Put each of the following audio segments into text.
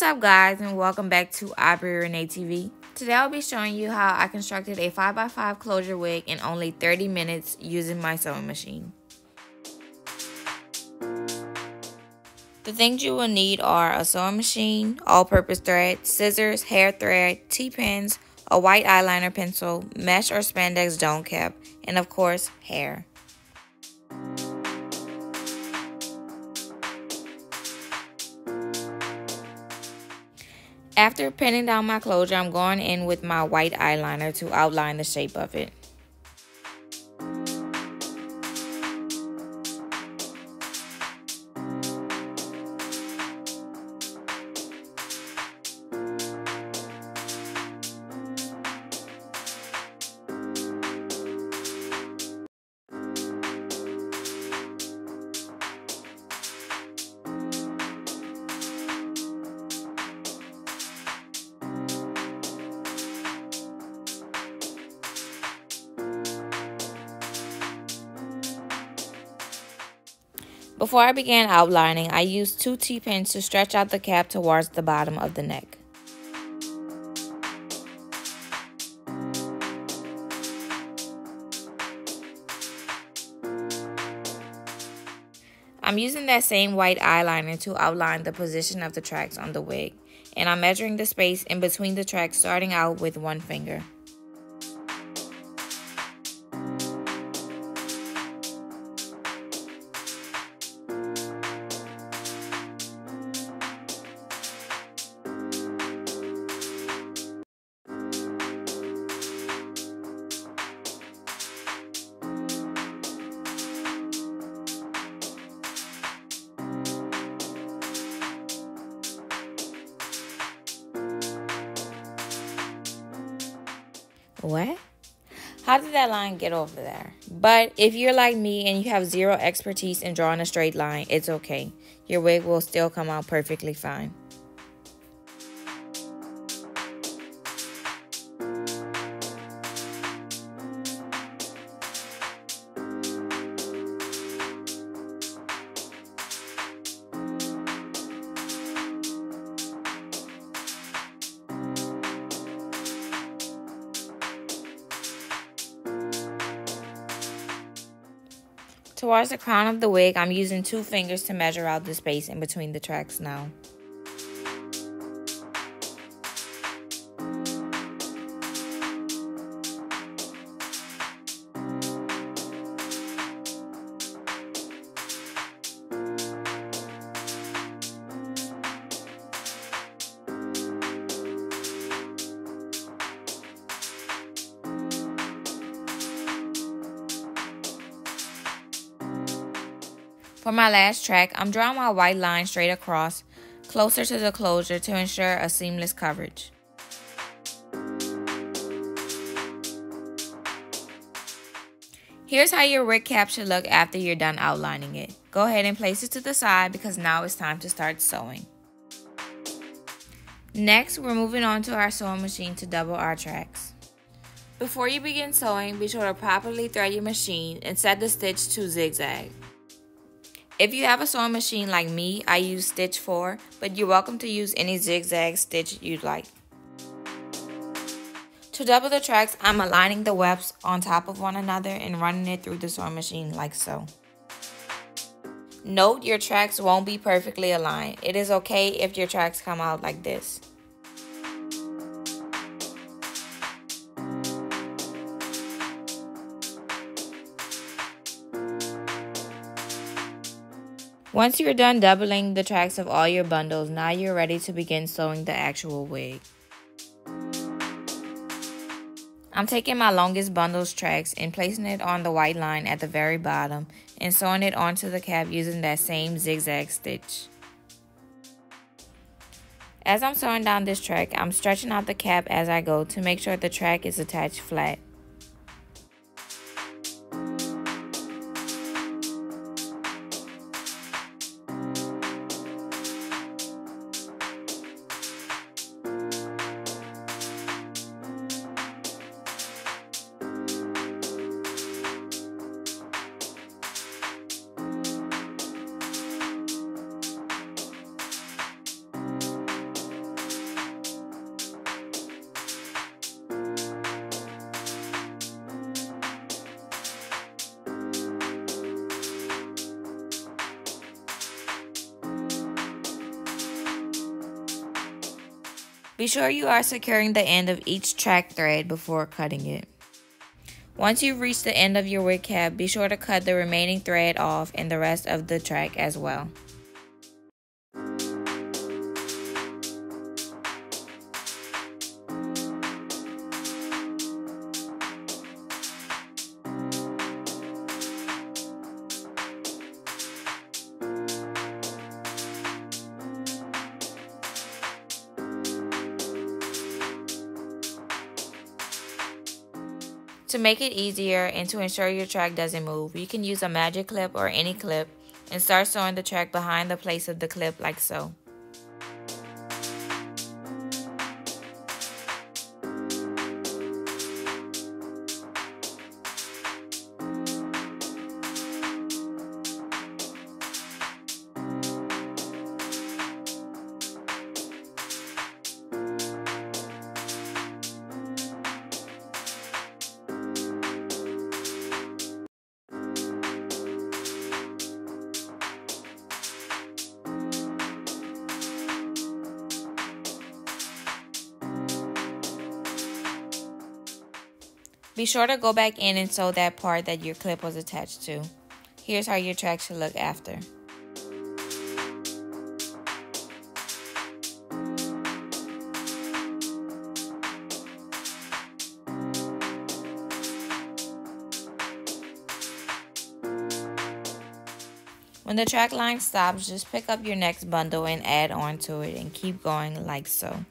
What's up guys and welcome back to Abri Renee TV. Today I'll be showing you how I constructed a 5x5 closure wig in only 30 minutes using my sewing machine. The things you will need are a sewing machine, all-purpose thread, scissors, hair thread, T-pins, a white eyeliner pencil, mesh or spandex dome cap, and of course, hair. After pinning down my closure, I'm going in with my white eyeliner to outline the shape of it. Before I began outlining, I used two T-pins to stretch out the cap towards the bottom of the neck. I'm using that same white eyeliner to outline the position of the tracks on the wig, and I'm measuring the space in between the tracks starting out with one finger. What? How did that line get over there? But if you're like me and you have zero expertise in drawing a straight line, it's okay. Your wig will still come out perfectly fine. Towards the crown of the wig, I'm using two fingers to measure out the space in between the tracks now. For my last track, I'm drawing my white line straight across, closer to the closure to ensure a seamless coverage. Here's how your wig cap should look after you're done outlining it. Go ahead and place it to the side because now it's time to start sewing. Next, we're moving on to our sewing machine to double our tracks. Before you begin sewing, be sure to properly thread your machine and set the stitch to zigzag. If you have a sewing machine like me, I use Stitch 4, but you're welcome to use any zigzag stitch you'd like. To double the tracks, I'm aligning the webs on top of one another and running it through the sewing machine like so. Note your tracks won't be perfectly aligned. It is okay if your tracks come out like this. Once you're done doubling the tracks of all your bundles, now you're ready to begin sewing the actual wig. I'm taking my longest bundles tracks and placing it on the white line at the very bottom and sewing it onto the cap using that same zigzag stitch. As I'm sewing down this track, I'm stretching out the cap as I go to make sure the track is attached flat. Be sure you are securing the end of each track thread before cutting it. Once you've reached the end of your wig cap, be sure to cut the remaining thread off and the rest of the track as well. To make it easier and to ensure your track doesn't move, you can use a magic clip or any clip and start sewing the track behind the place of the clip like so. Be sure to go back in and sew that part that your clip was attached to. Here's how your track should look after. When the track line stops, just pick up your next bundle and add on to it and keep going like so.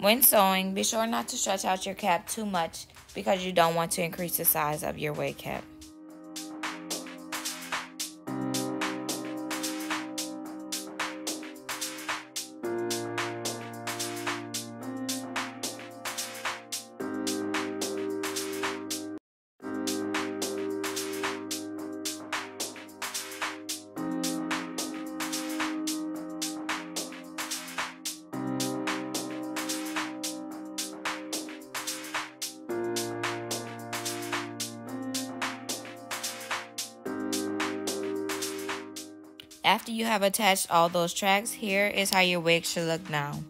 When sewing, be sure not to stretch out your cap too much because you don't want to increase the size of your wig cap. After you have attached all those tracks, here is how your wig should look now.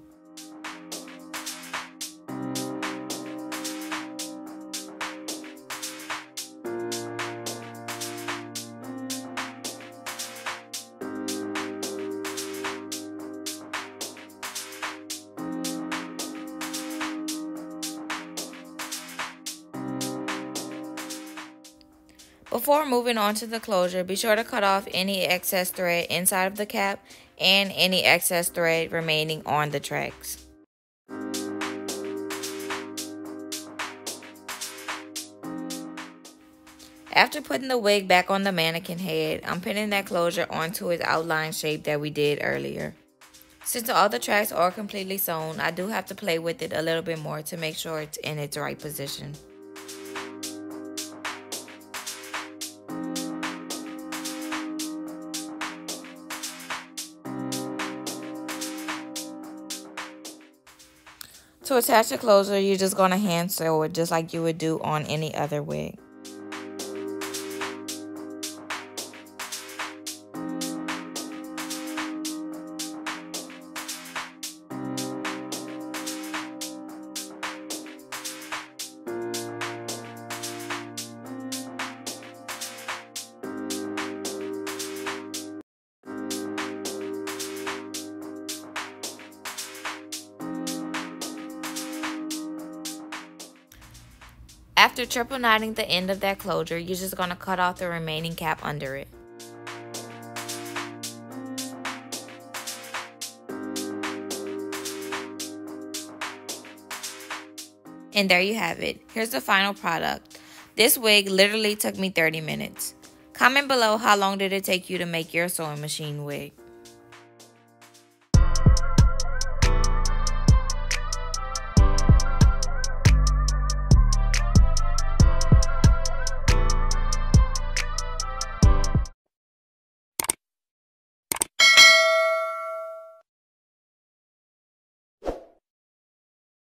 Before moving on to the closure, be sure to cut off any excess thread inside of the cap and any excess thread remaining on the tracks. After putting the wig back on the mannequin head, I'm pinning that closure onto its outline shape that we did earlier. Since all the tracks are completely sewn, I do have to play with it a little bit more to make sure it's in its right position. To attach the closure, you're just going to hand sew it just like you would do on any other wig. After triple knotting the end of that closure, you're just going to cut off the remaining cap under it. And there you have it. Here's the final product. This wig literally took me 30 minutes. Comment below how long did it take you to make your sewing machine wig.